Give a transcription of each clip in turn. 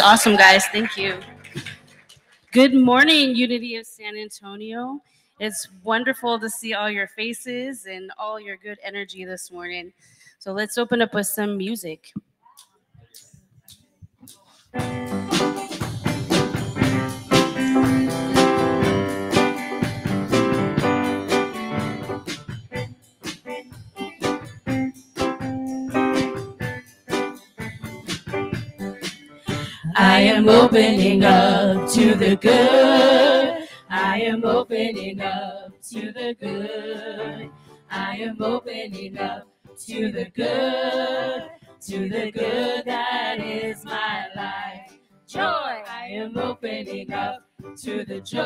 Awesome, guys. Thank you. Good morning, Unity of San Antonio. It's wonderful to see all your faces and all your good energy this morning. So let's open up with some music. I am opening up to the good. I am opening up to the good. I am opening up to the good, to the good that is my life. Joy. I am opening up to the joy.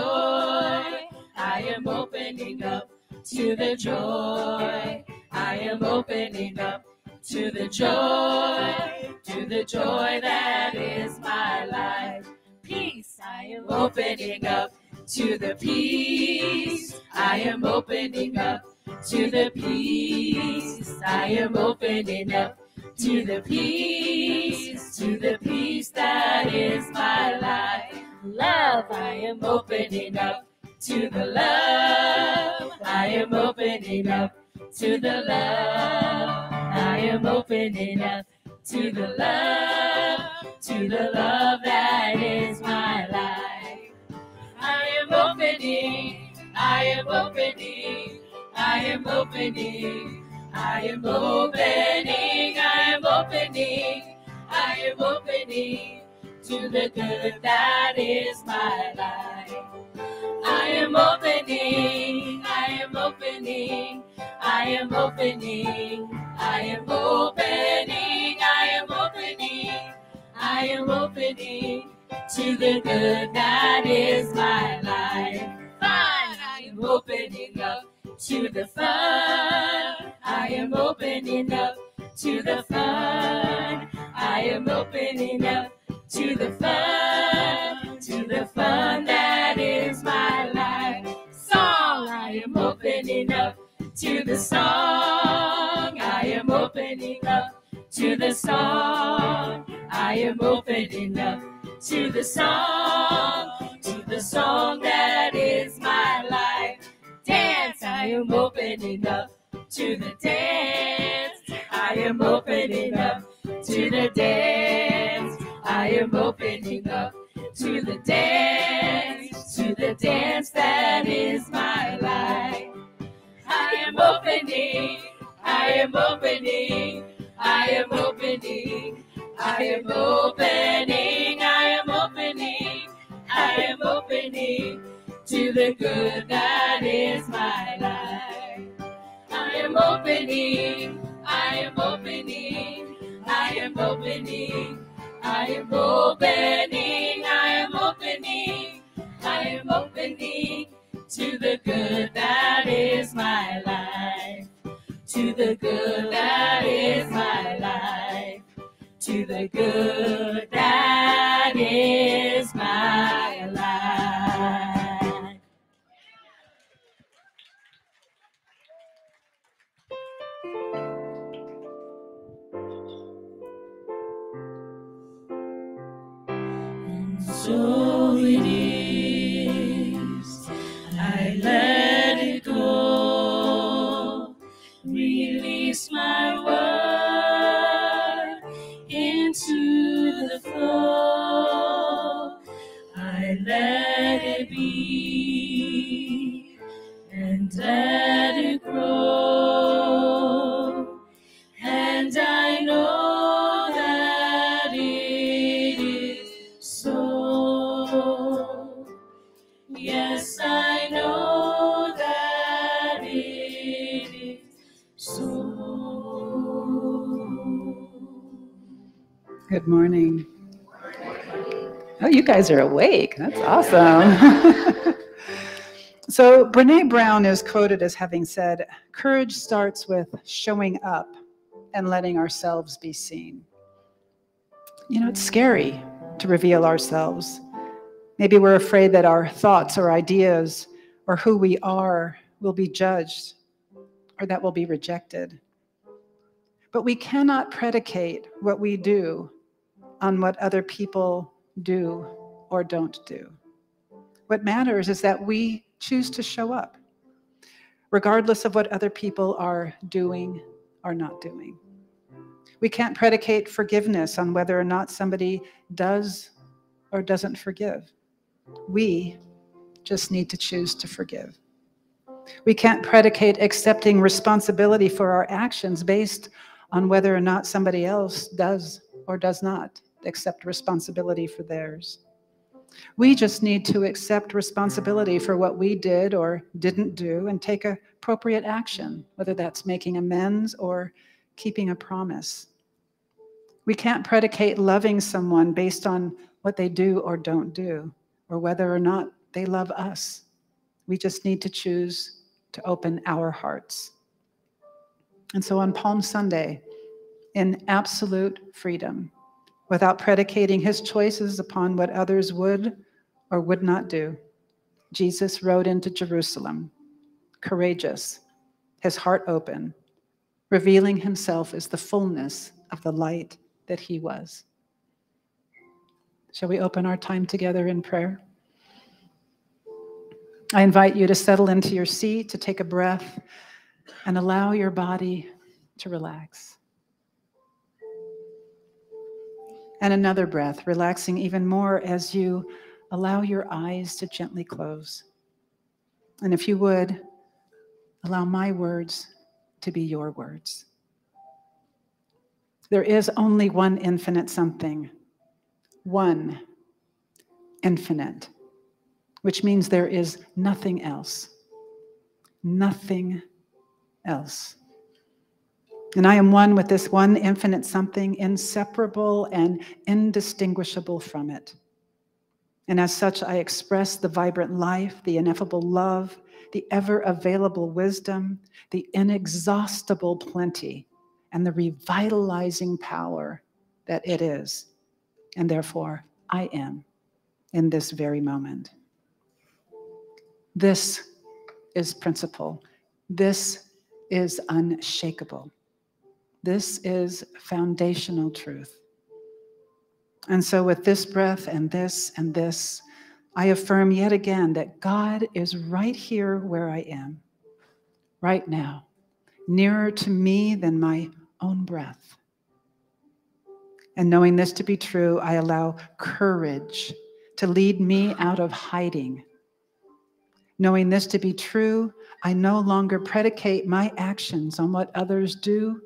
I am opening up to the joy. I am opening up to the joy, to the joy that is my life. Peace, I am opening up to the peace. I am opening up to the peace. I am opening up to the peace, to the peace that is my life. Love, I am opening up to the love. I am opening up to the love. I am opening up to the love, to the love that is my life. I am opening, I am opening, I am opening, I am opening, I am opening, I am opening to the good that is my life. I am opening, I am opening, I am opening, I am opening, I am opening, I am opening to the good that is my life. Fun, I am opening up to the fun. I am opening up to the fun. I am opening up to the fun, to the fun that is my life. Song, I am opening up to the song. I am opening up to the song. I am opening up to the song, to the song that is my life. Dance, I am opening up to the dance. I am opening up to the dance. I am opening up to the dance, to the dance that is my life. Am opening, I am opening, I am opening, I am opening, I am opening, I am opening to the good that is my life. I am opening, I am opening, I am opening, I am opening, I am opening, I am opening to the good that is my life, to the good that is my life, to the good that is my life. Good morning. Oh, you guys are awake. That's awesome. so, Brene Brown is quoted as having said, Courage starts with showing up and letting ourselves be seen. You know, it's scary to reveal ourselves. Maybe we're afraid that our thoughts or ideas or who we are will be judged or that will be rejected. But we cannot predicate what we do on what other people do or don't do. What matters is that we choose to show up, regardless of what other people are doing or not doing. We can't predicate forgiveness on whether or not somebody does or doesn't forgive. We just need to choose to forgive. We can't predicate accepting responsibility for our actions based on whether or not somebody else does or does not accept responsibility for theirs. We just need to accept responsibility for what we did or didn't do and take appropriate action, whether that's making amends or keeping a promise. We can't predicate loving someone based on what they do or don't do, or whether or not they love us. We just need to choose to open our hearts. And so on Palm Sunday, in absolute freedom, without predicating his choices upon what others would or would not do, Jesus rode into Jerusalem, courageous, his heart open, revealing himself as the fullness of the light that he was. Shall we open our time together in prayer? I invite you to settle into your seat, to take a breath, and allow your body to relax. And another breath, relaxing even more as you allow your eyes to gently close. And if you would, allow my words to be your words. There is only one infinite something, one infinite which means there is nothing else. Nothing else. And I am one with this one infinite something, inseparable and indistinguishable from it. And as such, I express the vibrant life, the ineffable love, the ever available wisdom, the inexhaustible plenty, and the revitalizing power that it is. And therefore, I am in this very moment. This is principle. This is unshakable. This is foundational truth. And so, with this breath and this and this, I affirm yet again that God is right here where I am, right now, nearer to me than my own breath. And knowing this to be true, I allow courage to lead me out of hiding Knowing this to be true, I no longer predicate my actions on what others do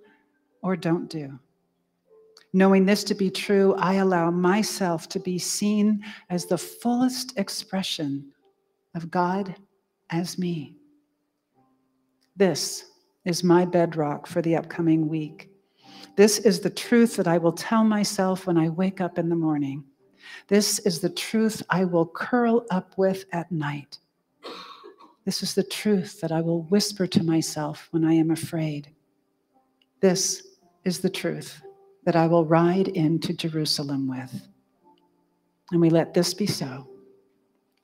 or don't do. Knowing this to be true, I allow myself to be seen as the fullest expression of God as me. This is my bedrock for the upcoming week. This is the truth that I will tell myself when I wake up in the morning. This is the truth I will curl up with at night. This is the truth that I will whisper to myself when I am afraid. This is the truth that I will ride into Jerusalem with. And we let this be so,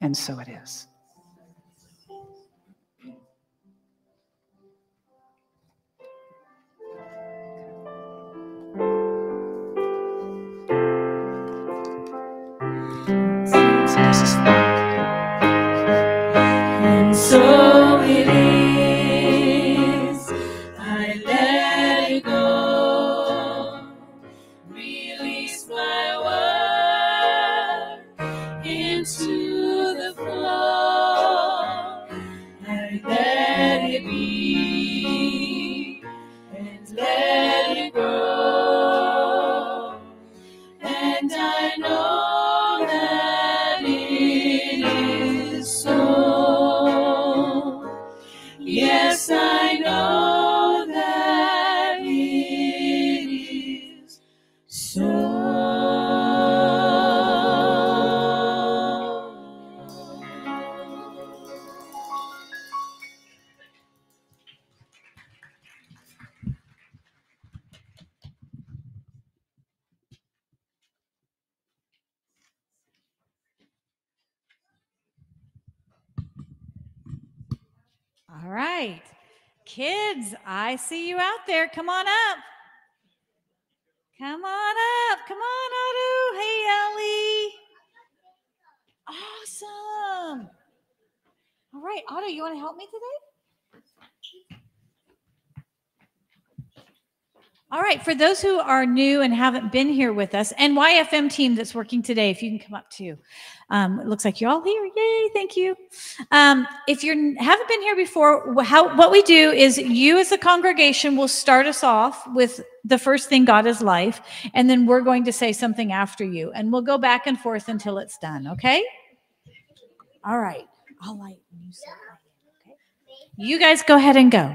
and so it is. this is I see you out there. Come on up. Come on up. Come on, Otto. Hey, Ellie. Awesome. All right, Otto, you want to help me today? All right, for those who are new and haven't been here with us, and YFM team that's working today, if you can come up too. Um, it looks like you're all here. Yay, thank you. Um, if you haven't been here before, how what we do is you as a congregation will start us off with the first thing God is life, and then we're going to say something after you, and we'll go back and forth until it's done. Okay? All right. I'll light you okay? You guys go ahead and go.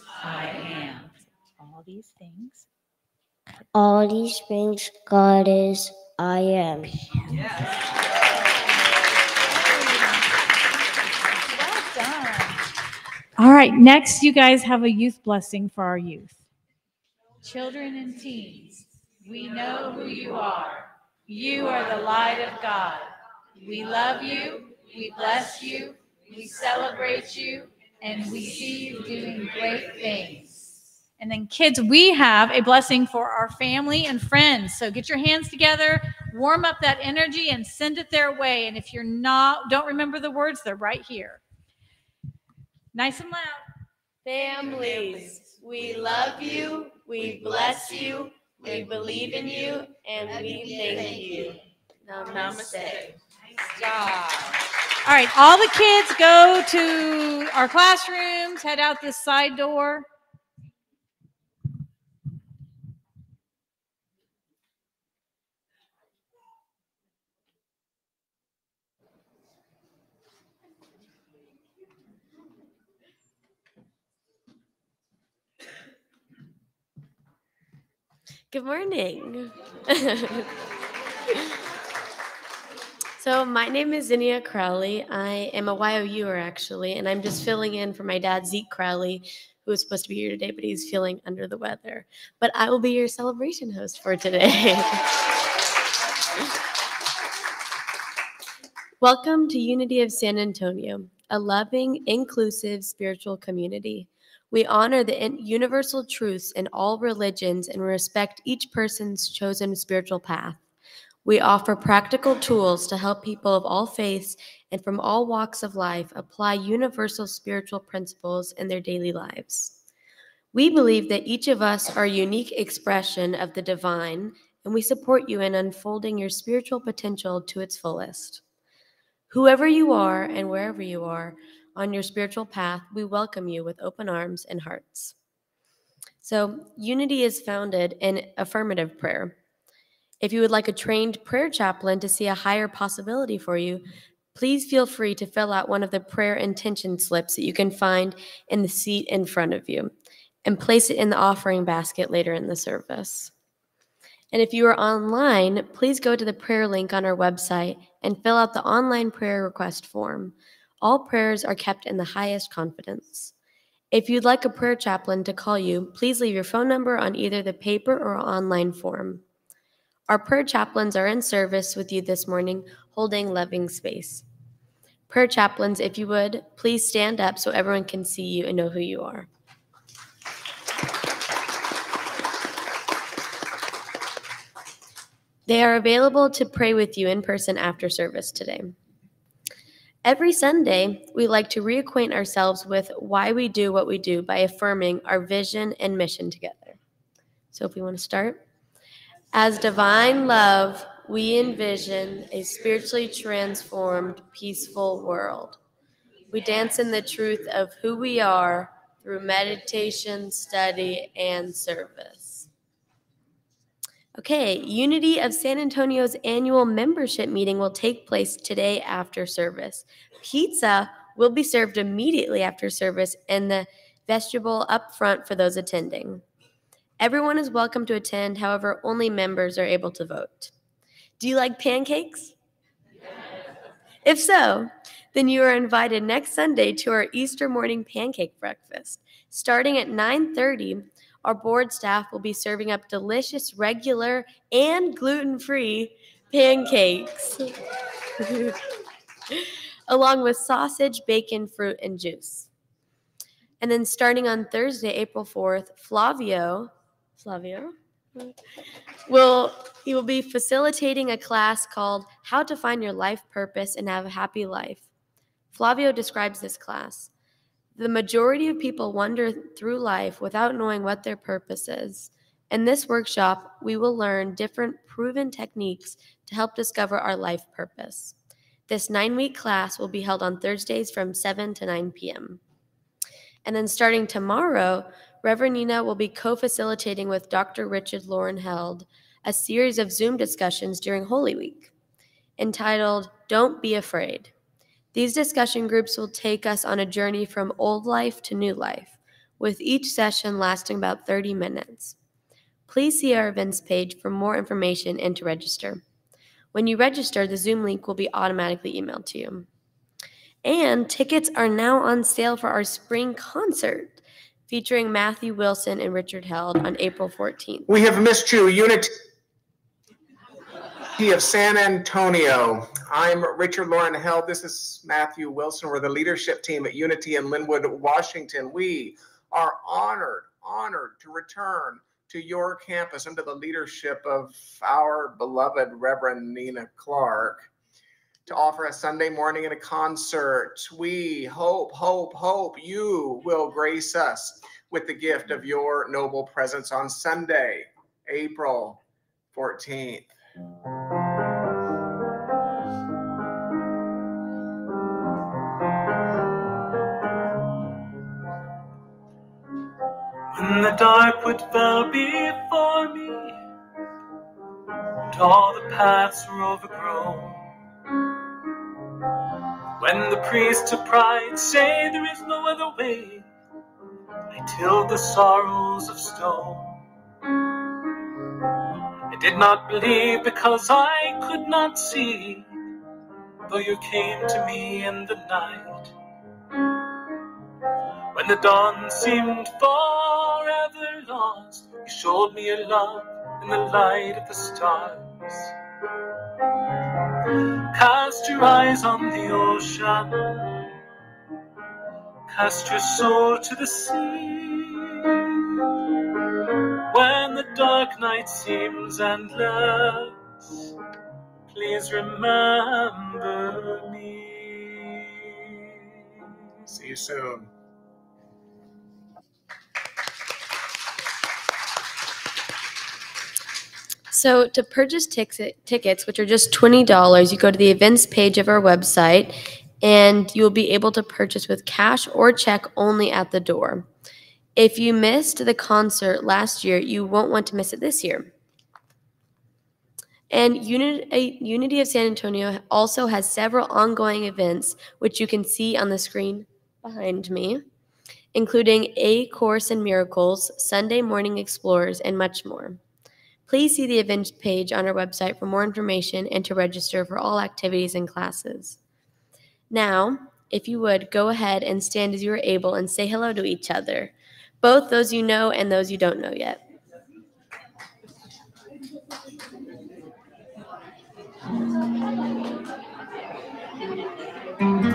I am. All these things. All these things God is, I am. Well done. All right, next, you guys have a youth blessing for our youth. Children and teens, we know who you are. You are the light of God. We love you, we bless you, we celebrate you, and we see you doing great things. And then, kids, we have a blessing for our family and friends. So get your hands together, warm up that energy, and send it their way. And if you're not, don't remember the words, they're right here. Nice and loud. Families, we love you, we bless you, we believe in you, and we thank you. Namaste. Nice job. All right, all the kids go to our classrooms, head out this side door. Good morning. so, my name is Zinnia Crowley. I am a YOUer actually, and I'm just filling in for my dad, Zeke Crowley, who was supposed to be here today, but he's feeling under the weather. But I will be your celebration host for today. Welcome to Unity of San Antonio, a loving, inclusive spiritual community. We honor the universal truths in all religions and respect each person's chosen spiritual path. We offer practical tools to help people of all faiths and from all walks of life apply universal spiritual principles in their daily lives. We believe that each of us are a unique expression of the divine, and we support you in unfolding your spiritual potential to its fullest. Whoever you are and wherever you are on your spiritual path, we welcome you with open arms and hearts. So, unity is founded in affirmative prayer. If you would like a trained prayer chaplain to see a higher possibility for you, please feel free to fill out one of the prayer intention slips that you can find in the seat in front of you and place it in the offering basket later in the service. And if you are online, please go to the prayer link on our website and fill out the online prayer request form. All prayers are kept in the highest confidence. If you'd like a prayer chaplain to call you, please leave your phone number on either the paper or online form. Our prayer chaplains are in service with you this morning, holding loving space. Prayer chaplains, if you would, please stand up so everyone can see you and know who you are. They are available to pray with you in person after service today. Every Sunday, we like to reacquaint ourselves with why we do what we do by affirming our vision and mission together. So, if we want to start, as divine love, we envision a spiritually transformed, peaceful world. We dance in the truth of who we are through meditation, study, and service. Okay, Unity of San Antonio's annual membership meeting will take place today after service. Pizza will be served immediately after service in the vestibule up front for those attending. Everyone is welcome to attend, however, only members are able to vote. Do you like pancakes? If so, then you are invited next Sunday to our Easter morning pancake breakfast. Starting at 9:30, our board staff will be serving up delicious, regular, and gluten free pancakes, along with sausage, bacon, fruit, and juice. And then starting on Thursday, April 4th, Flavio, Flavio, will he will be facilitating a class called How to Find Your Life Purpose and Have a Happy Life. Flavio describes this class. The majority of people wander through life without knowing what their purpose is. In this workshop, we will learn different proven techniques to help discover our life purpose. This nine week class will be held on Thursdays from 7 to 9 p.m. And then starting tomorrow, Reverend Nina will be co facilitating with Dr. Richard Lauren Held a series of Zoom discussions during Holy Week entitled Don't Be Afraid. These discussion groups will take us on a journey from old life to new life, with each session lasting about 30 minutes. Please see our events page for more information and to register. When you register, the Zoom link will be automatically emailed to you. And tickets are now on sale for our spring concert featuring Matthew Wilson and Richard Held on April 14th. We have missed you, Unity of San Antonio. I'm Richard Lauren Held. This is Matthew Wilson. We're the leadership team at Unity in Lynnwood, Washington. We are honored, honored to return to your campus under the leadership of our beloved Reverend Nina Clark to offer a Sunday morning and a concert. We hope, hope, hope you will grace us with the gift of your noble presence on Sunday, April 14th. When the dark wood fell before me, and all the paths were overgrown. When the priests of pride say there is no other way, I tilled the sorrows of stone. I did not believe because I could not see, though you came to me in the night. When the dawn seemed forever lost, you showed me a love in the light of the stars. Cast your eyes on the ocean, cast your soul to the sea. When the dark night seems endless, please remember me. See you soon. So, to purchase ticket, tickets, which are just $20, you go to the events page of our website and you will be able to purchase with cash or check only at the door. If you missed the concert last year, you won't want to miss it this year. And Unity, uh, Unity of San Antonio also has several ongoing events, which you can see on the screen behind me, including A Course in Miracles, Sunday Morning Explorers, and much more. Please see the events page on our website for more information and to register for all activities and classes. Now, if you would, go ahead and stand as you are able and say hello to each other, both those you know and those you don't know yet. I get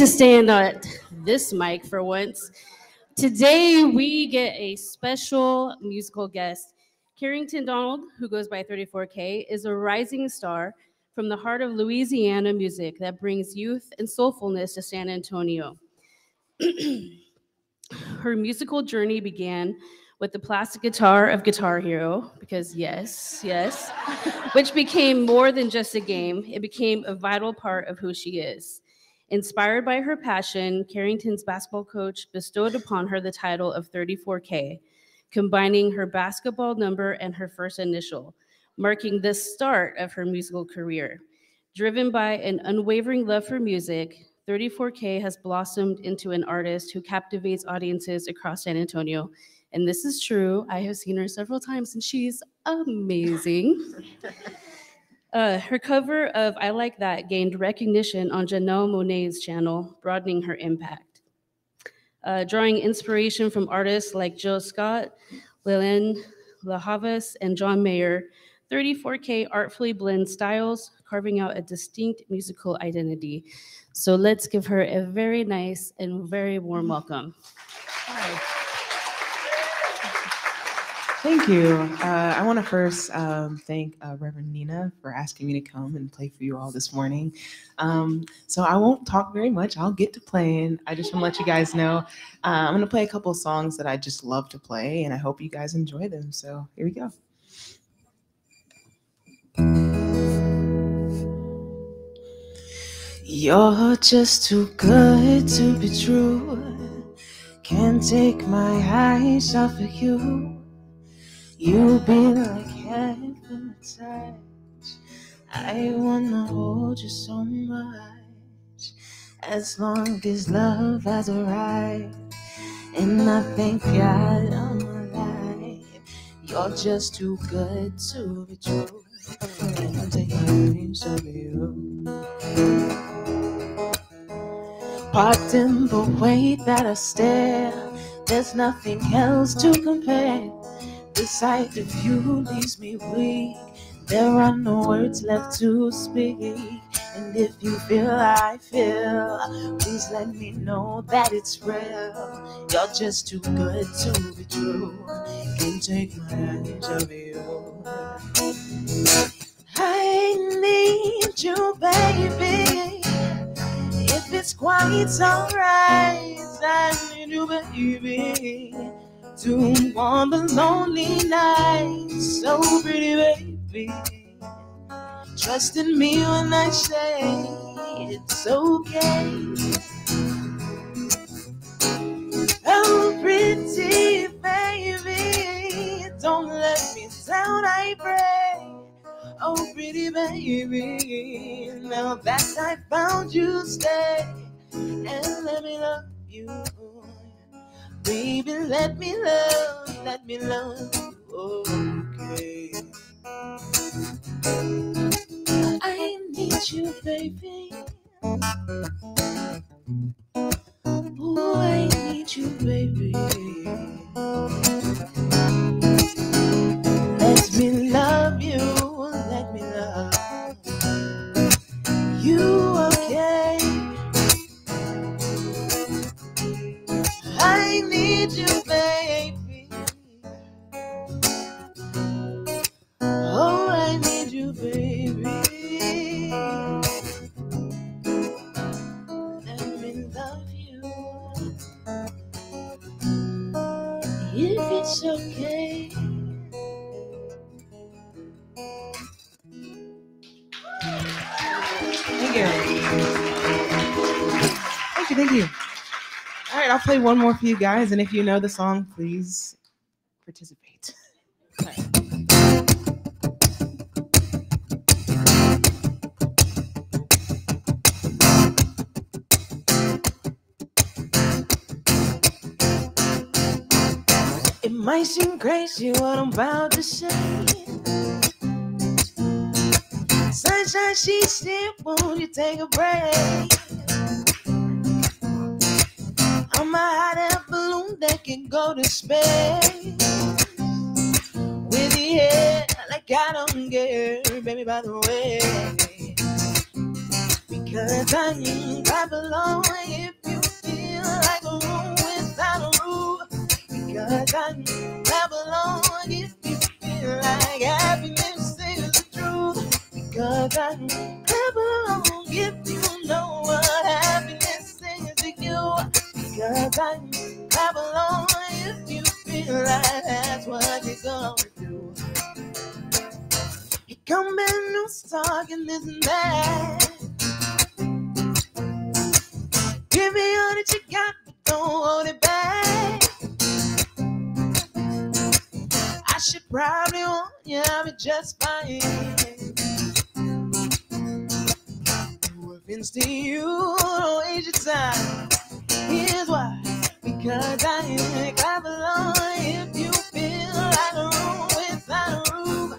to stand at this mic for once. Today, we get a special musical guest. Carrington Donald, who goes by 34K, is a rising star from the heart of Louisiana music that brings youth and soulfulness to San Antonio. Her musical journey began with the plastic guitar of Guitar Hero, because yes, yes, which became more than just a game, it became a vital part of who she is. Inspired by her passion, Carrington's basketball coach bestowed upon her the title of 34K, combining her basketball number and her first initial, marking the start of her musical career. Driven by an unwavering love for music, 34K has blossomed into an artist who captivates audiences across San Antonio. And this is true. I have seen her several times and she's amazing. Uh, her cover of I Like That gained recognition on Janelle Monáe's channel, broadening her impact. Uh, drawing inspiration from artists like Jill Scott, Lillian La Havas, and John Mayer, 34K artfully blends styles, carving out a distinct musical identity. So let's give her a very nice and very warm welcome. Thank you. Uh, I want to first um, thank uh, Reverend Nina for asking me to come and play for you all this morning. Um, so I won't talk very much. I'll get to playing. I just want to let you guys know uh, I'm going to play a couple songs that I just love to play, and I hope you guys enjoy them. So here we go. You're just too good to be true. Can't take my eyes off of you. You be like heaven touch. I wanna hold you so much. As long as love has arrived, and I thank God I'm alive. You're just too good to be true. My eyes off of you. Parked in the way that I stare, there's nothing else to compare. The sight of you leaves me weak. There are no words left to speak. And if you feel I feel, please let me know that it's real. You're just too good to be true. Can't take my eyes off you. I need you, baby. If it's quite alright, I need you, baby. To warm the lonely nights, so pretty, baby. Trust in me when I say it's okay. Oh, pretty baby, don't let me down, I pray. Oh, pretty baby, now that I found you, stay and let me love you. Baby, let me love, let me love you. Okay. I need you, baby. Oh, I need you, baby. Play one more for you guys, and if you know the song, please participate. It might seem crazy what I'm about to say. Sunshine, she still won't you take a break? I'm a hot air balloon that can go to space. With the air, like I don't care, baby, by the way. Because I'm clap along if you feel like a room without a roof. Because I'm clap along if you feel like happiness is the truth. Because I'm clap Because I'm clap along if you feel like that's what you're gonna do. You come in new stock and this and that. Give me all that you got, but don't hold it back. I should probably want you, be just fine. Offense to you, don't waste your time. Here's why. Because I ain't clap along if you feel like a room without a roof.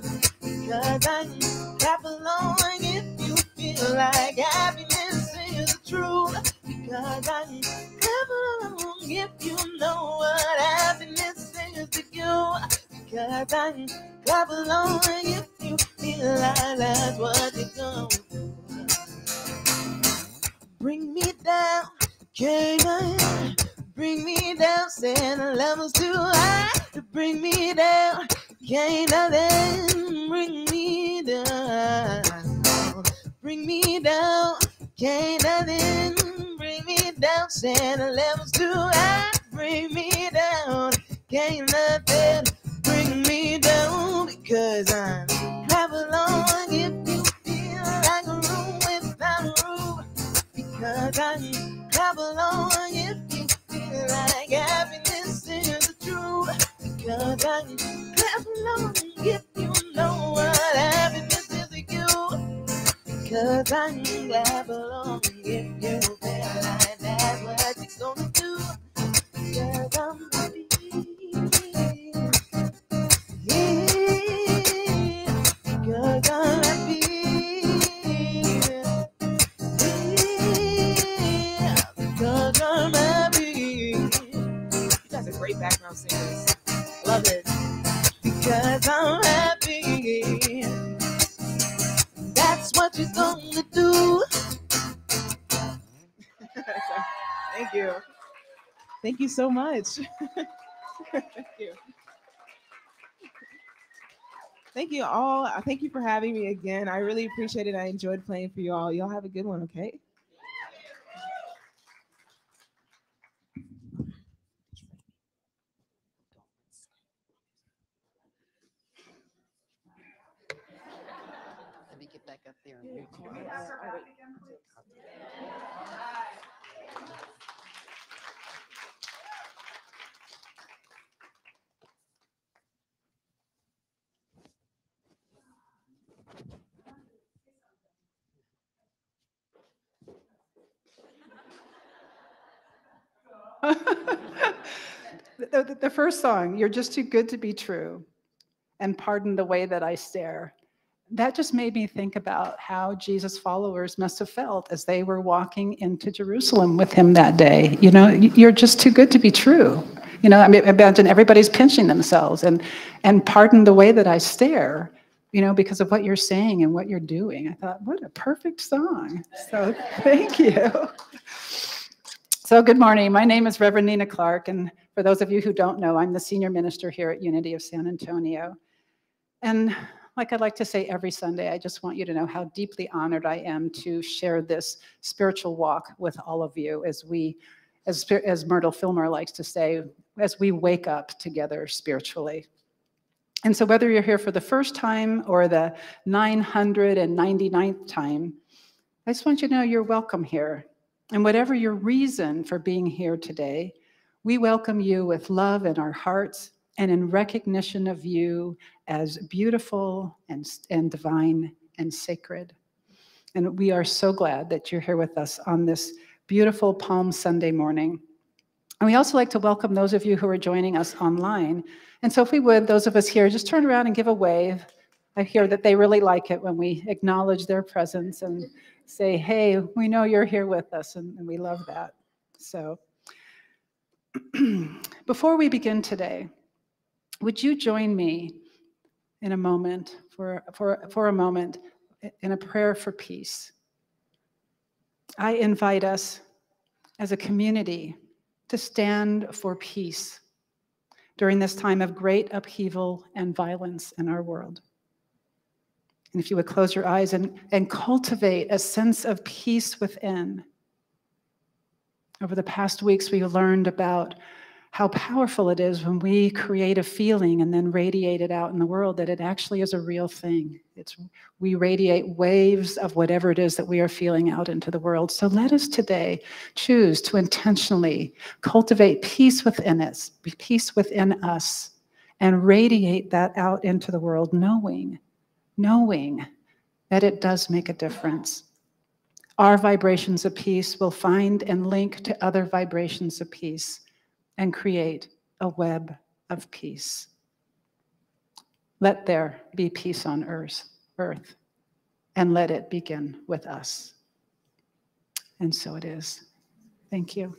Because I ain't clap along if you feel like happiness is the truth. Because I ain't clap along if you know what happiness is to you. Because I ain't clap along if you feel like that's what you're gonna do. Bring me down, Canaan. Bring me down, saying the levels too high to bring me down. Can't nothing bring me down. Bring me down. Can't nothing bring me down. Santa levels too high. Bring me down. Can't nothing bring me down because I'm clap along if you feel like a room without a roof. Because I'm along if you feel like happiness is truth. Because I'm clap along if you know what happiness is to you. Because I'm clap along if you feel like that's what you're gonna do. Because I'm background singers. Love it. Because I'm happy. That's what you're gonna do. Thank you. Thank you so much. Thank you. Thank you all. Thank you for having me again. I really appreciate it. I enjoyed playing for you all. Y'all have a good one, okay? Let me get back up there. the, the- the first song, You're Just Too Good to Be True, and Pardon the Way That I Stare. That just made me think about how Jesus' followers must have felt as they were walking into Jerusalem with him that day. You know, you're just too good to be true. You know, I mean, imagine everybody's pinching themselves and, and pardon the way that I stare, you know, because of what you're saying and what you're doing. I thought, what a perfect song. So thank you. So, good morning. My name is Reverend Nina Clark, and for those of you who don't know, I'm the senior minister here at Unity of San Antonio. And like I'd like to say every Sunday, I just want you to know how deeply honored I am to share this spiritual walk with all of you as we, as, as Myrtle Fillmore likes to say, as we wake up together spiritually. And so, whether you're here for the first time or the 999th time, I just want you to know you're welcome here. And whatever your reason for being here today, we welcome you with love in our hearts and in recognition of you as beautiful and, and divine and sacred. And we are so glad that you're here with us on this beautiful Palm Sunday morning. And we also like to welcome those of you who are joining us online. And so, if we would, those of us here, just turn around and give a wave. I hear that they really like it when we acknowledge their presence and say, hey, we know you're here with us, and, and we love that. So, before we begin today, would you join me in a moment, for, for, for a moment, in a prayer for peace? I invite us as a community to stand for peace during this time of great upheaval and violence in our world. And if you would close your eyes and, and cultivate a sense of peace within. Over the past weeks, we learned about how powerful it is when we create a feeling and then radiate it out in the world, that it actually is a real thing. It's, we radiate waves of whatever it is that we are feeling out into the world. So let us today choose to intentionally cultivate peace within us, peace within us, and radiate that out into the world, knowing knowing that it does make a difference. Our vibrations of peace will find and link to other vibrations of peace and create a web of peace. Let there be peace on earth, earth, and let it begin with us. And so it is. Thank you.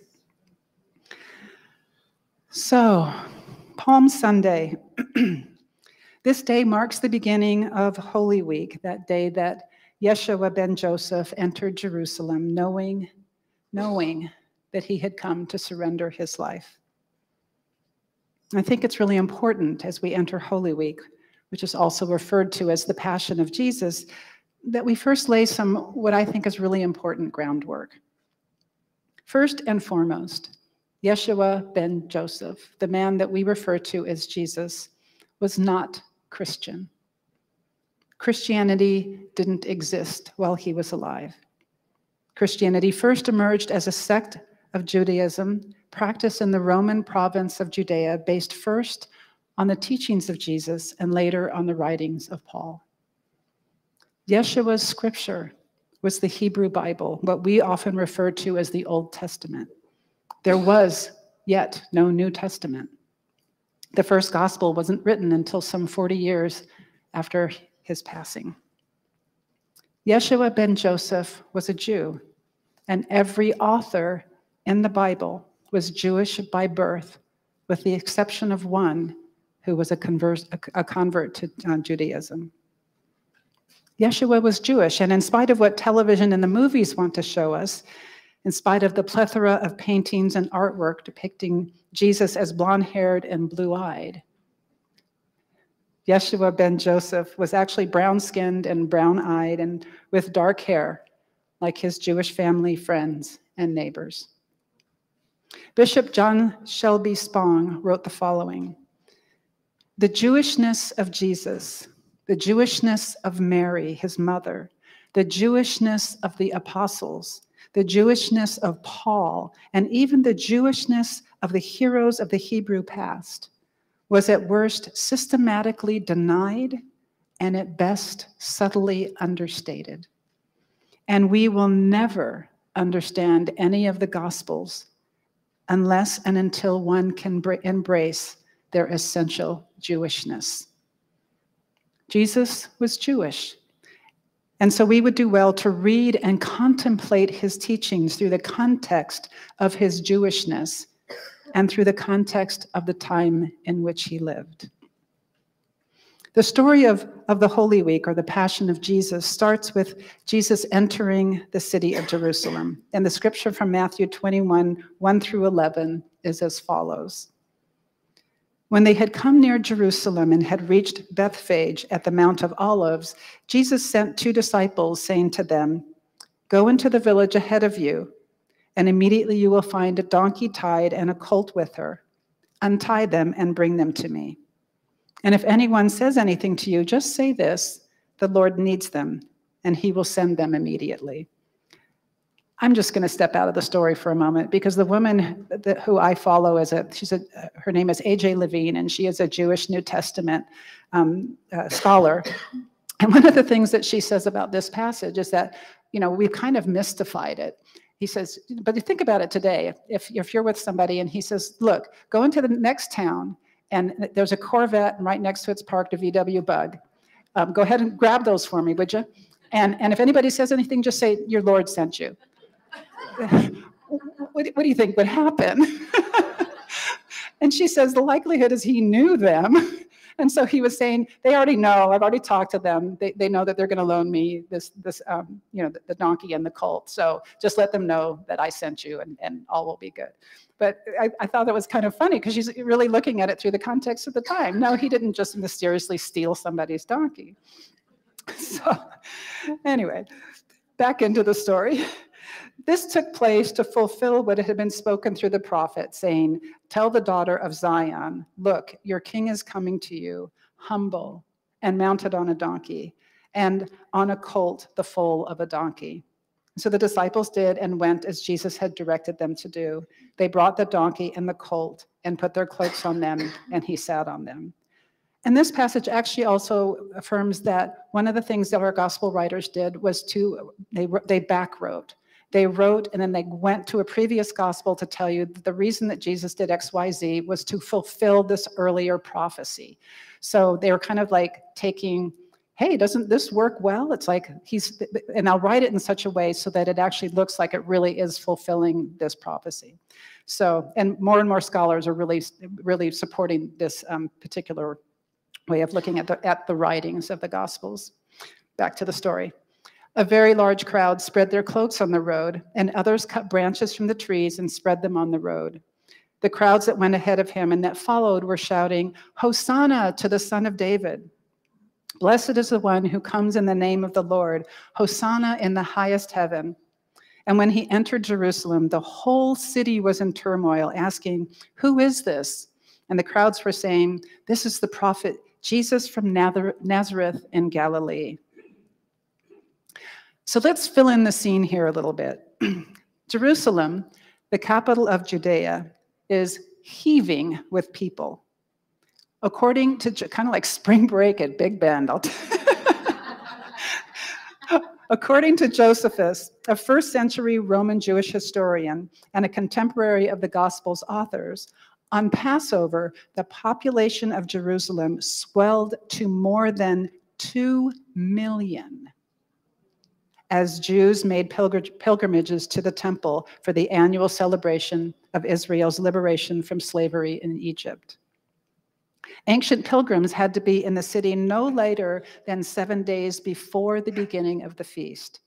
So, Palm Sunday. This day marks the beginning of Holy Week, that day that Yeshua ben Joseph entered Jerusalem, knowing, knowing that he had come to surrender his life. I think it's really important as we enter Holy Week which is also referred to as the Passion of Jesus, that we first lay some, what I think is really important groundwork. First and foremost, Yeshua ben Joseph, the man that we refer to as Jesus, was not Christian. Christianity didn't exist while he was alive. Christianity first emerged as a sect of Judaism practiced in the Roman province of Judea, based first on the teachings of Jesus and later on the writings of Paul. Yeshua's scripture was the Hebrew Bible, what we often refer to as the Old Testament. There was yet no New Testament. The first gospel wasn't written until some 40 years after his passing. Yeshua ben Joseph was a Jew, and every author in the Bible was Jewish by birth, with the exception of one who was a, convert, a convert to uh, Judaism. Yeshua was Jewish, and in spite of what television and the movies want to show us, in spite of the plethora of paintings and artwork depicting Jesus as blonde haired and blue eyed, Yeshua ben Joseph was actually brown skinned and brown eyed and with dark hair, like his Jewish family, friends, and neighbors. Bishop John Shelby Spong wrote the following The Jewishness of Jesus, the Jewishness of Mary, his mother, the Jewishness of the apostles, the Jewishness of Paul, and even the Jewishness of the heroes of the Hebrew past was at worst systematically denied and at best subtly understated. And we will never understand any of the Gospels unless and until one can embrace their essential Jewishness. Jesus was Jewish. And so we would do well to read and contemplate his teachings through the context of his Jewishness and through the context of the time in which he lived. The story of, of the Holy Week or the Passion of Jesus starts with Jesus entering the city of Jerusalem. And the scripture from Matthew 21 1 through 11 is as follows. When they had come near Jerusalem and had reached Bethphage at the Mount of Olives, Jesus sent two disciples, saying to them, Go into the village ahead of you and immediately you will find a donkey tied and a colt with her. Untie them and bring them to me. And if anyone says anything to you, just say this the Lord needs them, and he will send them immediately. I'm just going to step out of the story for a moment because the woman that, who I follow is a she's a her name is AJ Levine and she is a Jewish New Testament um, uh, scholar. And one of the things that she says about this passage is that you know we've kind of mystified it he says, but you think about it today. If, if you're with somebody and he says, look, go into the next town and there's a Corvette right next to it's parked a VW Bug. Um, go ahead and grab those for me, would you? And, and if anybody says anything, just say, your Lord sent you. what, what do you think would happen? and she says, the likelihood is he knew them and so he was saying, they already know. I've already talked to them. They, they know that they're going to loan me this, this um, you know, the, the, donkey and the colt. So just let them know that I sent you and, and all will be good. But I, I thought that was kind of funny because she's really looking at it through the context of the time. No, he didn't just mysteriously steal somebody's donkey. So anyway, back into the story. This took place to fulfill what had been spoken through the prophet, saying, Tell the daughter of Zion, look, your king is coming to you, humble and mounted on a donkey, and on a colt, the foal of a donkey. So the disciples did and went as Jesus had directed them to do. They brought the donkey and the colt and put their cloaks on them, and he sat on them. And this passage actually also affirms that one of the things that our gospel writers did was to, they, they backwrote they wrote and then they went to a previous gospel to tell you that the reason that Jesus did XYZ was to fulfill this earlier prophecy. So they were kind of like taking, hey, doesn't this work well? It's like he's, and I'll write it in such a way so that it actually looks like it really is fulfilling this prophecy. So, and more and more scholars are really, really supporting this um, particular way of looking at the, at the writings of the gospels. Back to the story. A very large crowd spread their cloaks on the road, and others cut branches from the trees and spread them on the road. The crowds that went ahead of him and that followed were shouting, Hosanna to the Son of David. Blessed is the one who comes in the name of the Lord. Hosanna in the highest heaven. And when he entered Jerusalem, the whole city was in turmoil, asking, Who is this? And the crowds were saying, This is the prophet Jesus from Nazareth in Galilee. So let's fill in the scene here a little bit. Jerusalem, the capital of Judea, is heaving with people. According to kind of like spring break at Big Bend, According to Josephus, a first century Roman Jewish historian and a contemporary of the Gospel's authors, on Passover, the population of Jerusalem swelled to more than 2 million as Jews made pilgrimages to the temple for the annual celebration of Israel's liberation from slavery in Egypt. Ancient pilgrims had to be in the city no later than seven days before the beginning of the feast.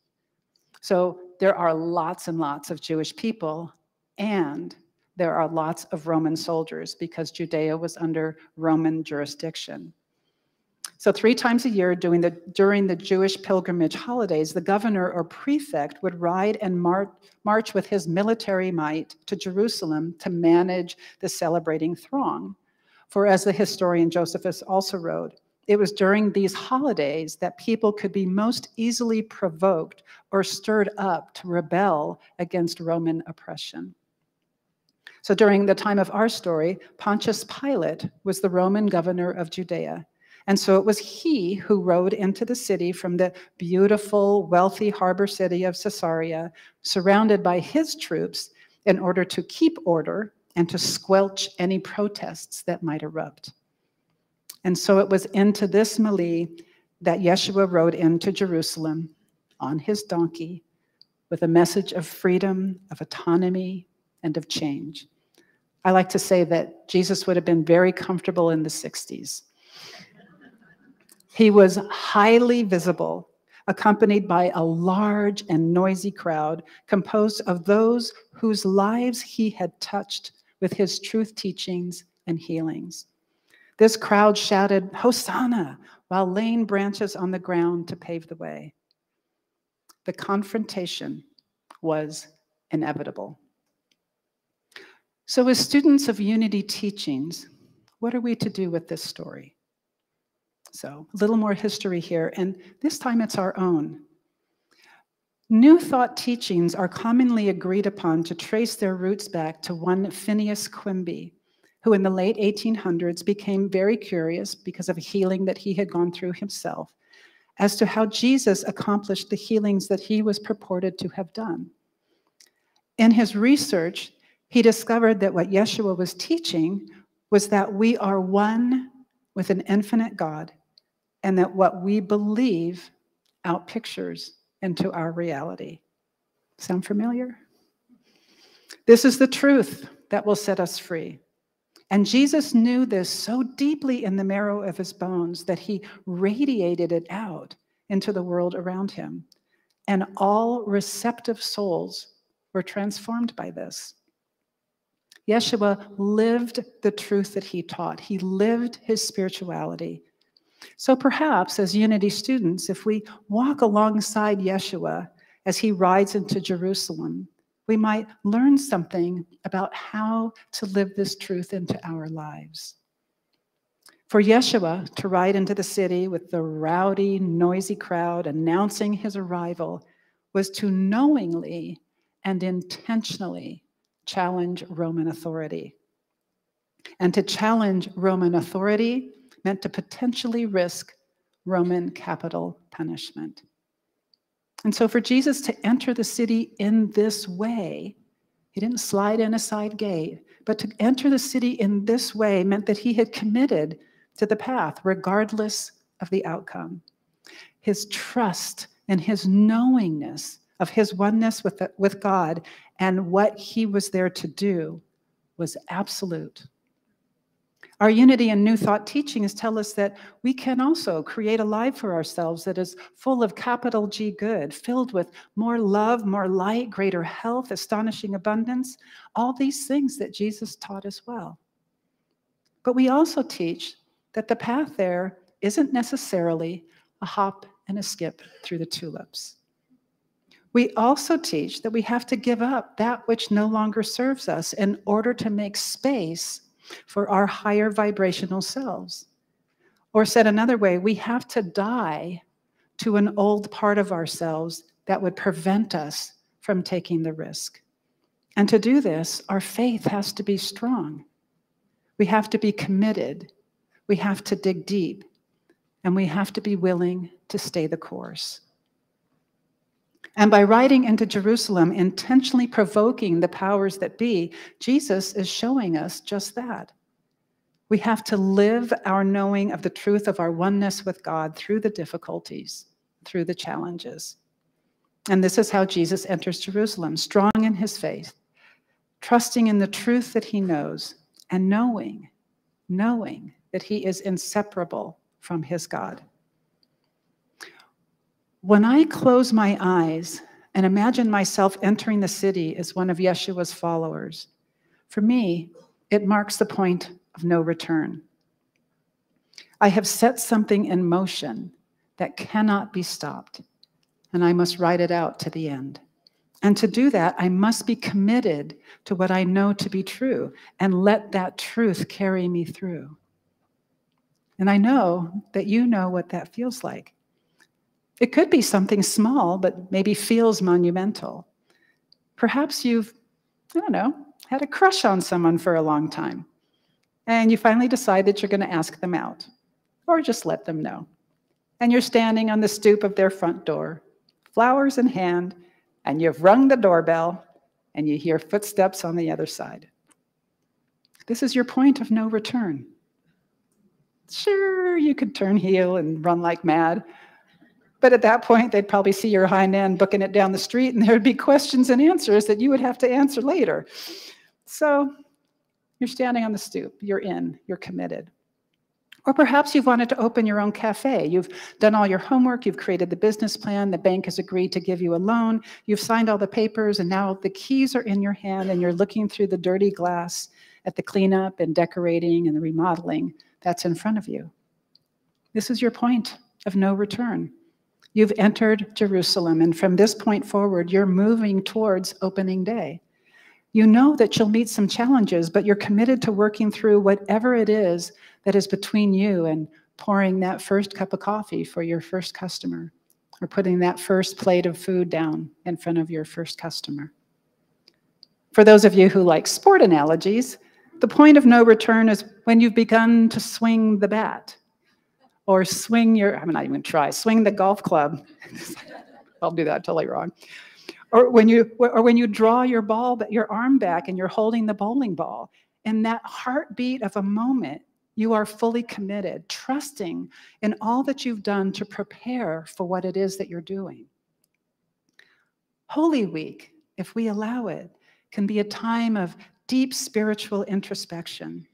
So there are lots and lots of Jewish people, and there are lots of Roman soldiers because Judea was under Roman jurisdiction. So three times a year during the, during the Jewish pilgrimage holidays, the governor or prefect would ride and mar march with his military might to Jerusalem to manage the celebrating throng. For as the historian Josephus also wrote, it was during these holidays that people could be most easily provoked or stirred up to rebel against Roman oppression. So during the time of our story, Pontius Pilate was the Roman governor of Judea. And so it was he who rode into the city from the beautiful, wealthy harbor city of Caesarea, surrounded by his troops in order to keep order and to squelch any protests that might erupt. And so it was into this melee that Yeshua rode into Jerusalem on his donkey with a message of freedom, of autonomy, and of change. I like to say that Jesus would have been very comfortable in the 60s he was highly visible, accompanied by a large and noisy crowd composed of those whose lives he had touched with his truth teachings and healings. This crowd shouted, Hosanna, while laying branches on the ground to pave the way. The confrontation was inevitable. So, as students of Unity teachings, what are we to do with this story? So, a little more history here, and this time it's our own. New thought teachings are commonly agreed upon to trace their roots back to one Phineas Quimby, who in the late 1800s became very curious because of a healing that he had gone through himself as to how Jesus accomplished the healings that he was purported to have done. In his research, he discovered that what Yeshua was teaching was that we are one with an infinite God and that what we believe outpictures into our reality. Sound familiar? This is the truth that will set us free. And Jesus knew this so deeply in the marrow of his bones that he radiated it out into the world around him. And all receptive souls were transformed by this. Yeshua lived the truth that he taught, he lived his spirituality. So perhaps as Unity students, if we walk alongside Yeshua as he rides into Jerusalem, we might learn something about how to live this truth into our lives. For Yeshua to ride into the city with the rowdy, noisy crowd announcing his arrival was to knowingly and intentionally challenge Roman authority. And to challenge Roman authority meant to potentially risk Roman capital punishment. And so, for Jesus to enter the city in this way, he didn't slide in a side gate, but to enter the city in this way meant that he had committed to the path, regardless of the outcome. His trust and his knowingness of his oneness with, the, with God and what he was there to do was absolute. Our unity and new thought teachings tell us that we can also create a life for ourselves that is full of capital G good, filled with more love, more light, greater health, astonishing abundance, all these things that Jesus taught as well. But we also teach that the path there isn't necessarily a hop and a skip through the tulips. We also teach that we have to give up that which no longer serves us in order to make space for our higher vibrational selves. Or said another way, we have to die to an old part of ourselves that would prevent us from taking the risk. And to do this, our faith has to be strong. We have to be committed. We have to dig deep. And we have to be willing to stay the course. And by riding into Jerusalem, intentionally provoking the powers that be, Jesus is showing us just that. We have to live our knowing of the truth of our oneness with God through the difficulties, through the challenges. And this is how Jesus enters Jerusalem, strong in his faith, trusting in the truth that he knows, and knowing, knowing that he is inseparable from his God. When I close my eyes and imagine myself entering the city as one of Yeshua's followers, for me, it marks the point of no return. I have set something in motion that cannot be stopped, and I must ride it out to the end. And to do that, I must be committed to what I know to be true and let that truth carry me through. And I know that you know what that feels like. It could be something small, but maybe feels monumental. Perhaps you've, I don't know, had a crush on someone for a long time, and you finally decide that you're going to ask them out, or just let them know. And you're standing on the stoop of their front door, flowers in hand, and you've rung the doorbell, and you hear footsteps on the other side. This is your point of no return. Sure, you could turn heel and run like mad, but at that point, they'd probably see your hind end booking it down the street, and there'd be questions and answers that you would have to answer later. So you're standing on the stoop, you're in, you're committed. Or perhaps you've wanted to open your own cafe. You've done all your homework, you've created the business plan, the bank has agreed to give you a loan, you've signed all the papers, and now the keys are in your hand, and you're looking through the dirty glass at the cleanup and decorating and the remodeling that's in front of you. This is your point of no return. You've entered Jerusalem, and from this point forward, you're moving towards opening day. You know that you'll meet some challenges, but you're committed to working through whatever it is that is between you and pouring that first cup of coffee for your first customer or putting that first plate of food down in front of your first customer. For those of you who like sport analogies, the point of no return is when you've begun to swing the bat or swing your, I'm not even gonna try, swing the golf club. I'll do that totally wrong. Or when you, or when you draw your ball, your arm back and you're holding the bowling ball. In that heartbeat of a moment, you are fully committed, trusting in all that you've done to prepare for what it is that you're doing. Holy Week, if we allow it, can be a time of deep spiritual introspection.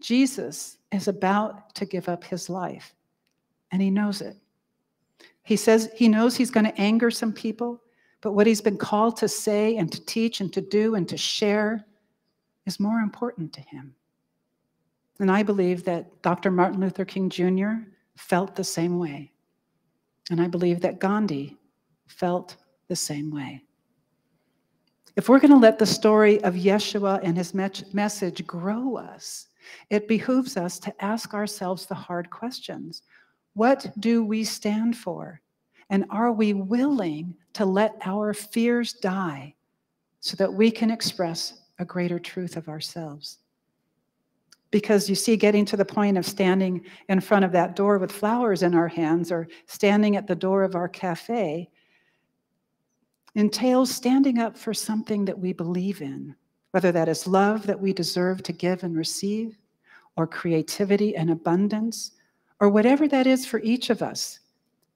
Jesus is about to give up his life, and he knows it. He says he knows he's going to anger some people, but what he's been called to say and to teach and to do and to share is more important to him. And I believe that Dr. Martin Luther King Jr. felt the same way. And I believe that Gandhi felt the same way. If we're going to let the story of Yeshua and his me- message grow us, it behooves us to ask ourselves the hard questions What do we stand for? And are we willing to let our fears die so that we can express a greater truth of ourselves? Because you see, getting to the point of standing in front of that door with flowers in our hands or standing at the door of our cafe entails standing up for something that we believe in, whether that is love that we deserve to give and receive, or creativity and abundance, or whatever that is for each of us.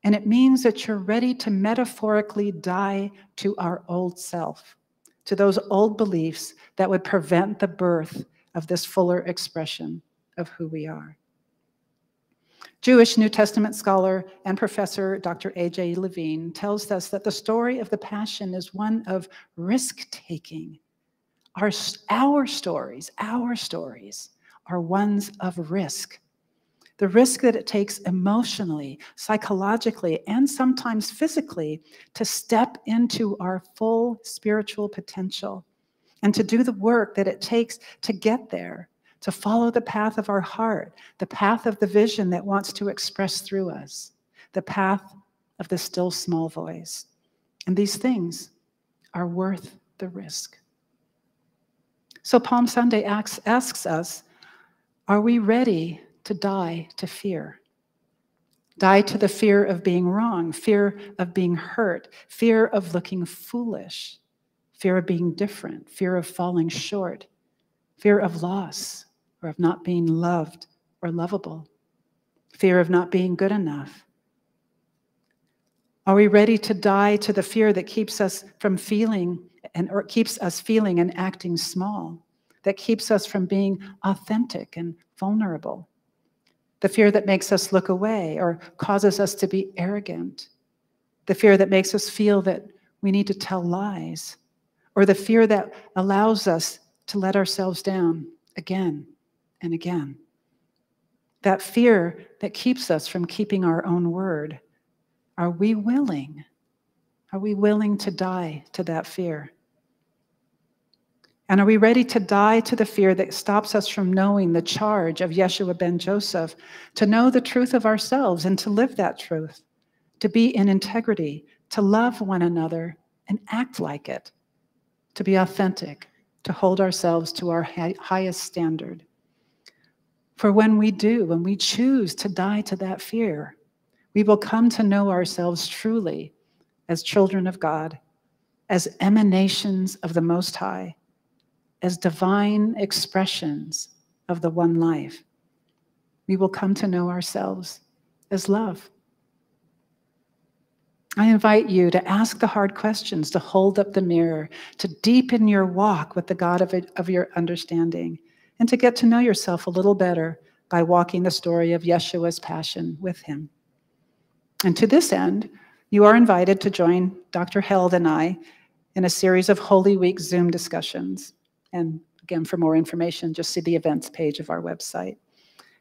And it means that you're ready to metaphorically die to our old self, to those old beliefs that would prevent the birth of this fuller expression of who we are. Jewish New Testament scholar and professor Dr. A.J. Levine tells us that the story of the Passion is one of risk taking. Our, our stories, our stories are ones of risk. the risk that it takes emotionally, psychologically, and sometimes physically to step into our full spiritual potential and to do the work that it takes to get there, to follow the path of our heart, the path of the vision that wants to express through us, the path of the still small voice. And these things are worth the risk. So Palm Sunday asks, asks us are we ready to die to fear? Die to the fear of being wrong, fear of being hurt, fear of looking foolish, fear of being different, fear of falling short, fear of loss or of not being loved or lovable, fear of not being good enough. Are we ready to die to the fear that keeps us from feeling and or keeps us feeling and acting small, that keeps us from being authentic and vulnerable? the fear that makes us look away or causes us to be arrogant, the fear that makes us feel that we need to tell lies, or the fear that allows us to let ourselves down again and again. That fear that keeps us from keeping our own word. Are we willing? Are we willing to die to that fear? And are we ready to die to the fear that stops us from knowing the charge of Yeshua ben Joseph, to know the truth of ourselves and to live that truth, to be in integrity, to love one another and act like it, to be authentic, to hold ourselves to our highest standard? For when we do, when we choose to die to that fear, we will come to know ourselves truly as children of God, as emanations of the Most High as divine expressions of the one life, we will come to know ourselves as love. I invite you to ask the hard questions, to hold up the mirror, to deepen your walk with the God of, it, of your understanding, and to get to know yourself a little better by walking the story of Yeshua's passion with him. And to this end, you are invited to join Dr. Held and I in a series of Holy Week Zoom discussions. And again, for more information, just see the events page of our website.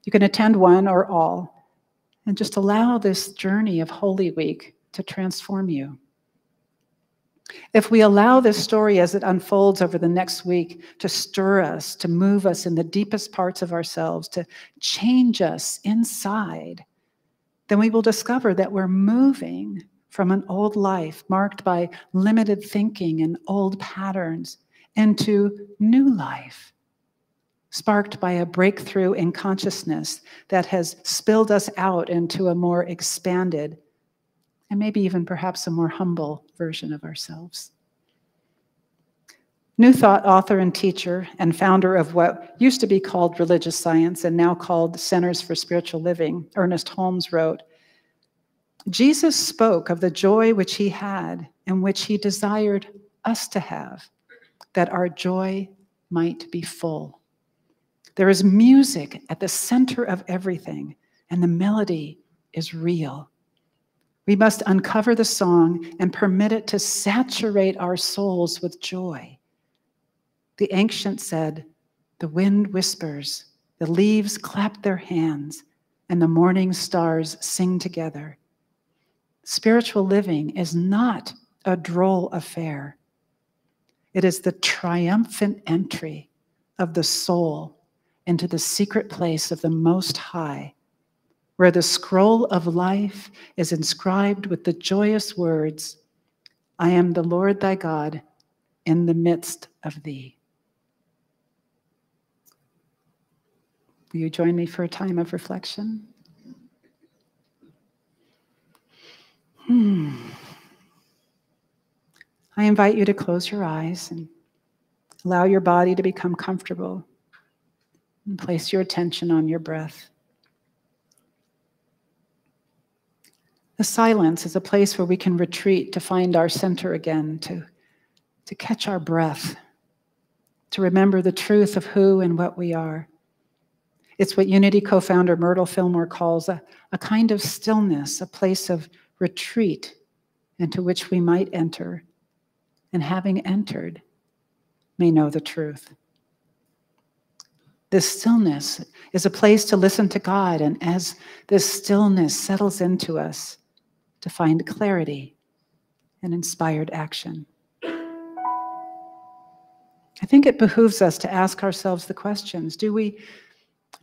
You can attend one or all and just allow this journey of Holy Week to transform you. If we allow this story as it unfolds over the next week to stir us, to move us in the deepest parts of ourselves, to change us inside, then we will discover that we're moving from an old life marked by limited thinking and old patterns into new life, sparked by a breakthrough in consciousness that has spilled us out into a more expanded and maybe even perhaps a more humble version of ourselves. New Thought author and teacher, and founder of what used to be called religious science and now called Centers for Spiritual Living, Ernest Holmes wrote Jesus spoke of the joy which he had and which he desired us to have that our joy might be full. There is music at the center of everything, and the melody is real. We must uncover the song and permit it to saturate our souls with joy. The ancient said, The wind whispers, the leaves clap their hands, and the morning stars sing together. Spiritual living is not a droll affair. It is the triumphant entry of the soul into the secret place of the Most High, where the scroll of life is inscribed with the joyous words I am the Lord thy God in the midst of thee. Will you join me for a time of reflection? Hmm. I invite you to close your eyes and allow your body to become comfortable and place your attention on your breath. The silence is a place where we can retreat to find our center again, to, to catch our breath, to remember the truth of who and what we are. It's what Unity co founder Myrtle Fillmore calls a, a kind of stillness, a place of retreat into which we might enter and having entered, may know the truth. This stillness is a place to listen to God, and as this stillness settles into us, to find clarity and inspired action. I think it behooves us to ask ourselves the questions Do we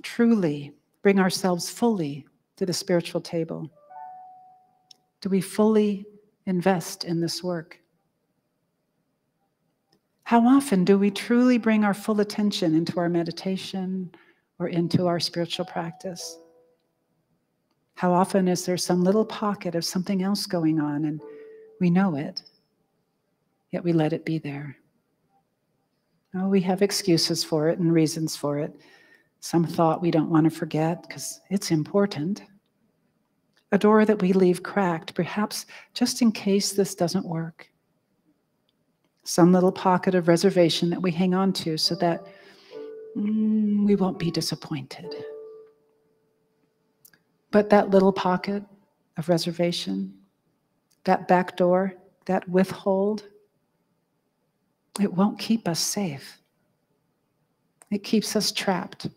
truly bring ourselves fully to the spiritual table? Do we fully invest in this work? How often do we truly bring our full attention into our meditation or into our spiritual practice? How often is there some little pocket of something else going on and we know it, yet we let it be there? Oh, we have excuses for it and reasons for it. Some thought we don't want to forget because it's important. A door that we leave cracked, perhaps just in case this doesn't work. Some little pocket of reservation that we hang on to so that mm, we won't be disappointed. But that little pocket of reservation, that back door, that withhold, it won't keep us safe. It keeps us trapped.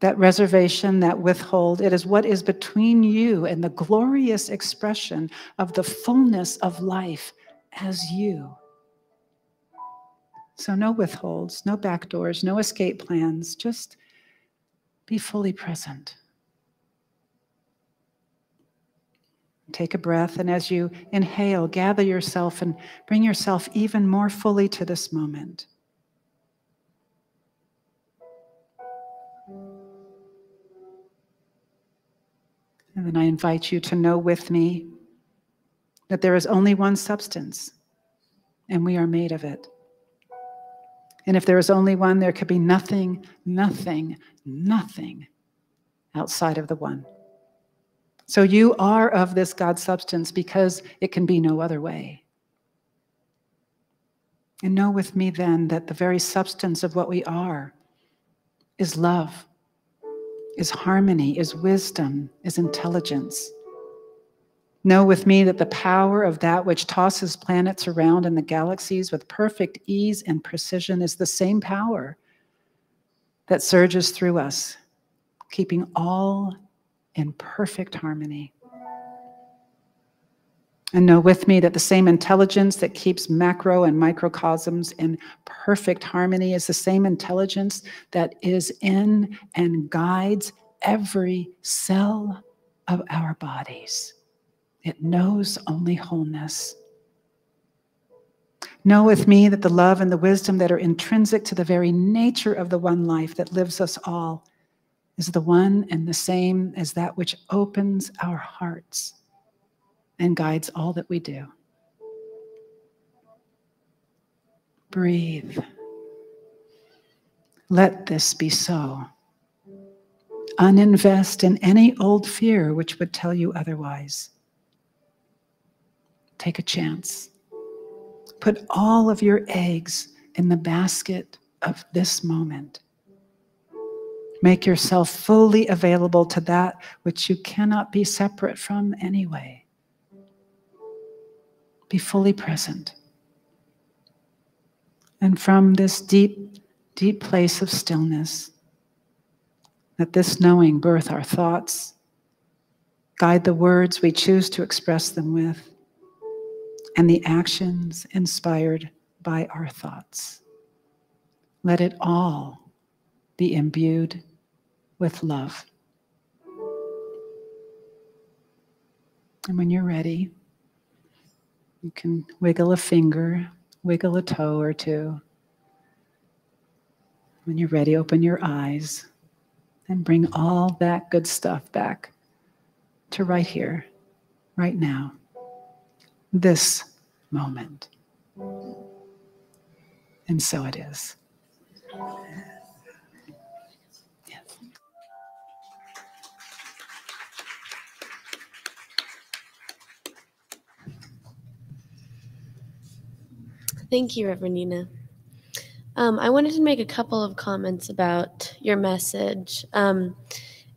That reservation, that withhold, it is what is between you and the glorious expression of the fullness of life as you. So, no withholds, no back doors, no escape plans, just be fully present. Take a breath, and as you inhale, gather yourself and bring yourself even more fully to this moment. And then I invite you to know with me that there is only one substance, and we are made of it. And if there is only one, there could be nothing, nothing, nothing outside of the one. So you are of this God substance because it can be no other way. And know with me then that the very substance of what we are is love, is harmony, is wisdom, is intelligence. Know with me that the power of that which tosses planets around in the galaxies with perfect ease and precision is the same power that surges through us, keeping all in perfect harmony. And know with me that the same intelligence that keeps macro and microcosms in perfect harmony is the same intelligence that is in and guides every cell of our bodies. It knows only wholeness. Know with me that the love and the wisdom that are intrinsic to the very nature of the one life that lives us all is the one and the same as that which opens our hearts and guides all that we do. Breathe. Let this be so. Uninvest in any old fear which would tell you otherwise. Take a chance. Put all of your eggs in the basket of this moment. Make yourself fully available to that which you cannot be separate from anyway. Be fully present. And from this deep, deep place of stillness, let this knowing birth our thoughts, guide the words we choose to express them with, and the actions inspired by our thoughts. Let it all be imbued with love. And when you're ready, you can wiggle a finger, wiggle a toe or two. When you're ready, open your eyes and bring all that good stuff back to right here, right now, this moment. And so it is. Thank you, Reverend Nina. Um, I wanted to make a couple of comments about your message. Um,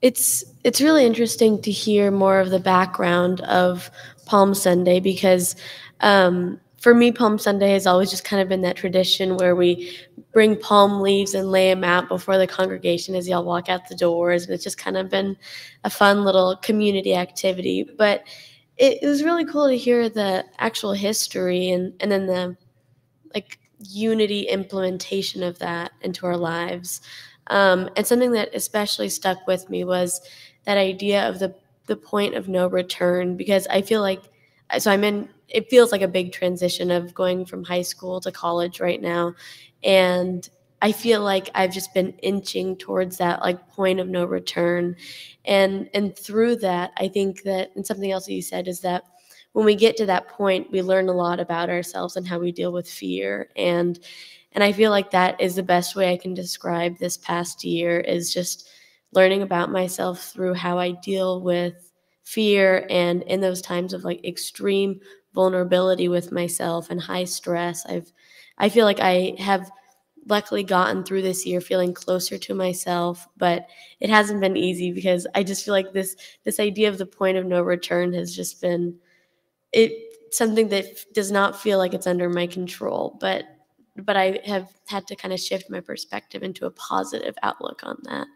it's it's really interesting to hear more of the background of Palm Sunday because um, for me, Palm Sunday has always just kind of been that tradition where we bring palm leaves and lay them out before the congregation as y'all walk out the doors. And it's just kind of been a fun little community activity. But it, it was really cool to hear the actual history and, and then the like unity implementation of that into our lives. Um, and something that especially stuck with me was that idea of the the point of no return because I feel like so I'm in it feels like a big transition of going from high school to college right now and I feel like I've just been inching towards that like point of no return and and through that I think that and something else that you said is that when we get to that point we learn a lot about ourselves and how we deal with fear. And and I feel like that is the best way I can describe this past year is just learning about myself through how I deal with fear and in those times of like extreme vulnerability with myself and high stress. I've i feel like i have luckily gotten through this year feeling closer to myself but it hasn't been easy because i just feel like this this idea of the point of no return has just been it something that does not feel like it's under my control but but i have had to kind of shift my perspective into a positive outlook on that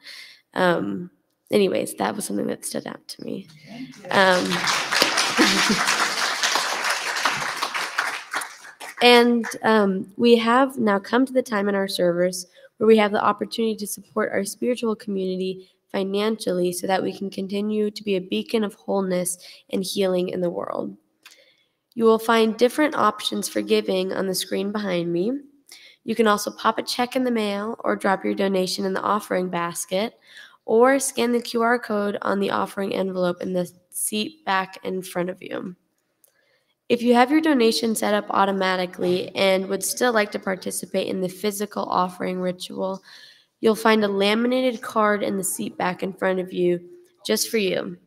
um anyways, that was something that stood out to me. Um, and um, we have now come to the time in our service where we have the opportunity to support our spiritual community financially so that we can continue to be a beacon of wholeness and healing in the world. You will find different options for giving on the screen behind me. You can also pop a check in the mail or drop your donation in the offering basket, or scan the QR code on the offering envelope in the seat back in front of you. If you have your donation set up automatically and would still like to participate in the physical offering ritual, you'll find a laminated card in the seat back in front of you just for you.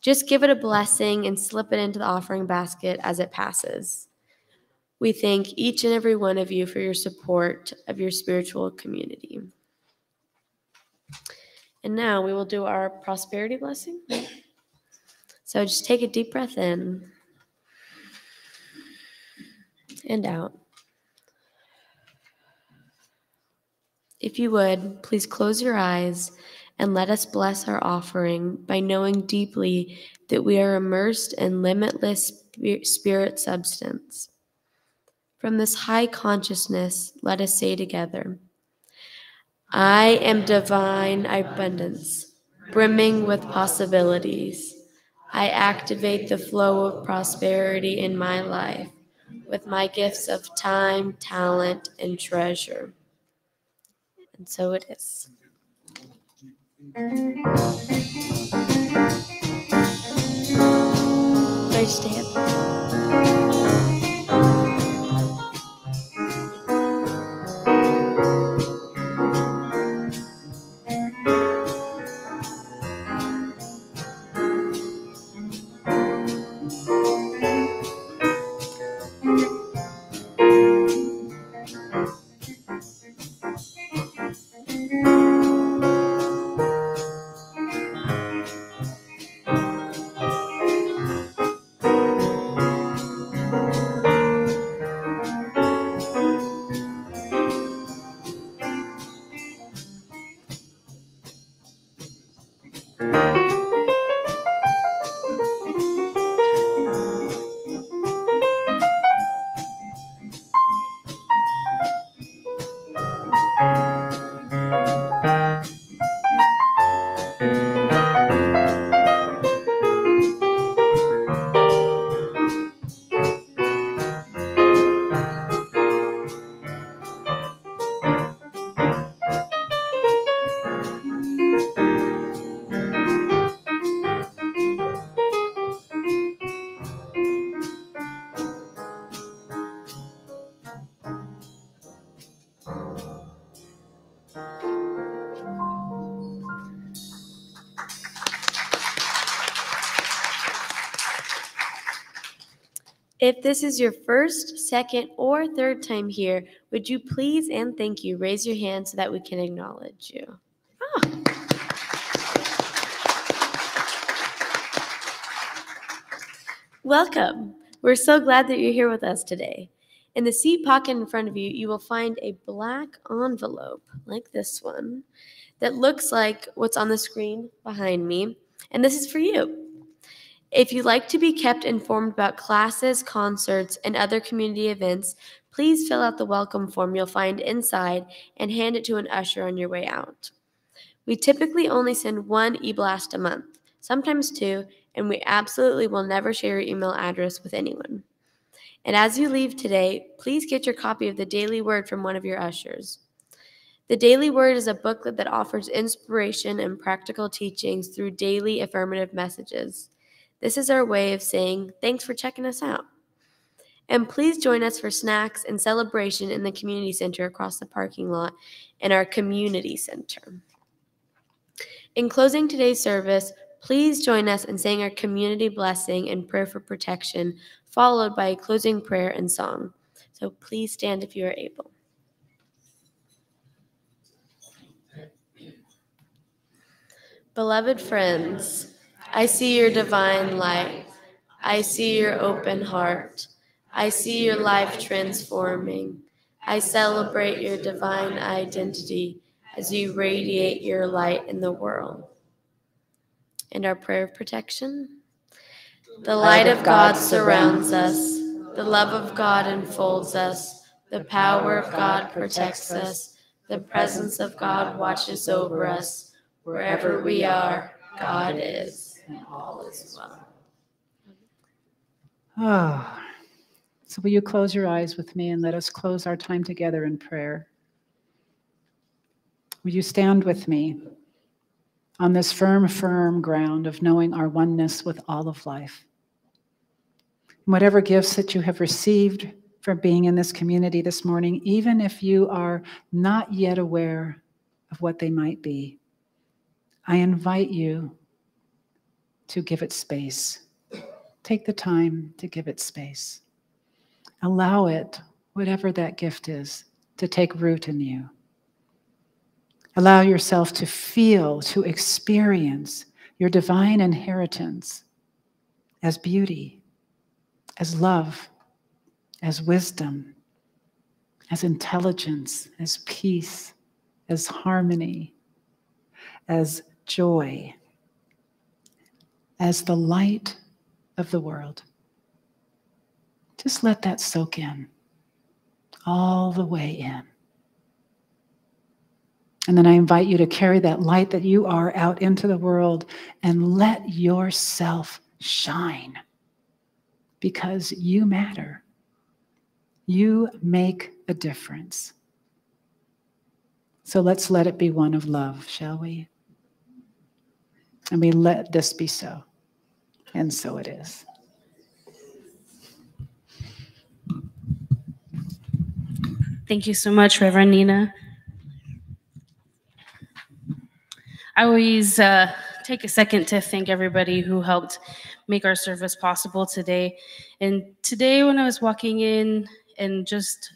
Just give it a blessing and slip it into the offering basket as it passes. We thank each and every one of you for your support of your spiritual community. And now we will do our prosperity blessing. So just take a deep breath in and out. If you would, please close your eyes and let us bless our offering by knowing deeply that we are immersed in limitless spirit substance. From this high consciousness, let us say together, I am divine abundance, brimming with possibilities. I activate the flow of prosperity in my life with my gifts of time, talent, and treasure. And so it is. First If this is your first, second, or third time here, would you please and thank you raise your hand so that we can acknowledge you? Ah. Welcome. We're so glad that you're here with us today. In the seat pocket in front of you, you will find a black envelope like this one that looks like what's on the screen behind me, and this is for you. If you'd like to be kept informed about classes, concerts, and other community events, please fill out the welcome form you'll find inside and hand it to an usher on your way out. We typically only send one e blast a month, sometimes two, and we absolutely will never share your email address with anyone. And as you leave today, please get your copy of the Daily Word from one of your ushers. The Daily Word is a booklet that offers inspiration and practical teachings through daily affirmative messages. This is our way of saying thanks for checking us out. And please join us for snacks and celebration in the community center across the parking lot in our community center. In closing today's service, please join us in saying our community blessing and prayer for protection, followed by a closing prayer and song. So please stand if you are able. Beloved friends, I see your divine light. I see your open heart. I see your life transforming. I celebrate your divine identity as you radiate your light in the world. And our prayer of protection. The light of God surrounds us, the love of God enfolds us, the power of God protects us, the presence of God watches over us. Wherever we are, God is, all is well. Ah. So, will you close your eyes with me and let us close our time together in prayer? Will you stand with me on this firm, firm ground of knowing our oneness with all of life? Whatever gifts that you have received from being in this community this morning, even if you are not yet aware of what they might be, I invite you to give it space. Take the time to give it space. Allow it, whatever that gift is, to take root in you. Allow yourself to feel, to experience your divine inheritance as beauty, as love, as wisdom, as intelligence, as peace, as harmony, as joy, as the light of the world. Just let that soak in, all the way in. And then I invite you to carry that light that you are out into the world and let yourself shine because you matter. You make a difference. So let's let it be one of love, shall we? And we let this be so. And so it is. Thank you so much, Reverend Nina. I always uh, take a second to thank everybody who helped make our service possible today. And today, when I was walking in and just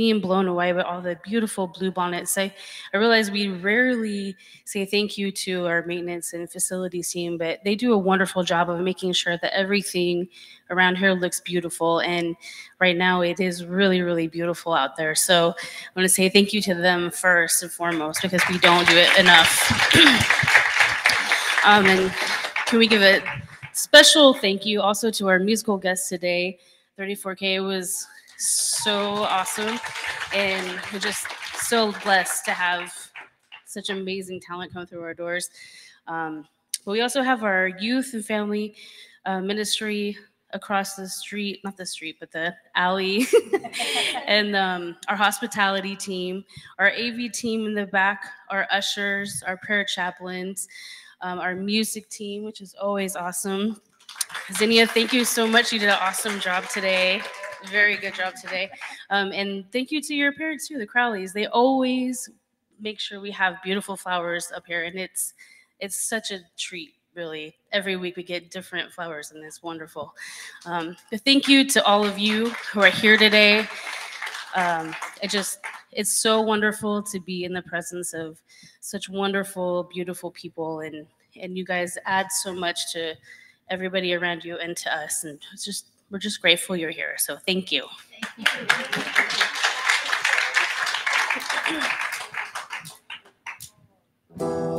being blown away by all the beautiful blue bonnets. I, I realize we rarely say thank you to our maintenance and facilities team, but they do a wonderful job of making sure that everything around here looks beautiful. And right now it is really, really beautiful out there. So I want to say thank you to them first and foremost because we don't do it enough. um, and can we give a special thank you also to our musical guest today? 34K was so awesome. And we're just so blessed to have such amazing talent come through our doors. Um, but we also have our youth and family uh, ministry across the street, not the street, but the alley, and um, our hospitality team, our AV team in the back, our ushers, our prayer chaplains, um, our music team, which is always awesome. Zinnia, thank you so much. You did an awesome job today very good job today. Um, and thank you to your parents too, the Crowleys. They always make sure we have beautiful flowers up here, and it's it's such a treat. Really, every week we get different flowers, and it's wonderful. Um, thank you to all of you who are here today. Um, it just it's so wonderful to be in the presence of such wonderful, beautiful people, and and you guys add so much to everybody around you and to us, and it's just we're just grateful you're here. So thank you. Thank you.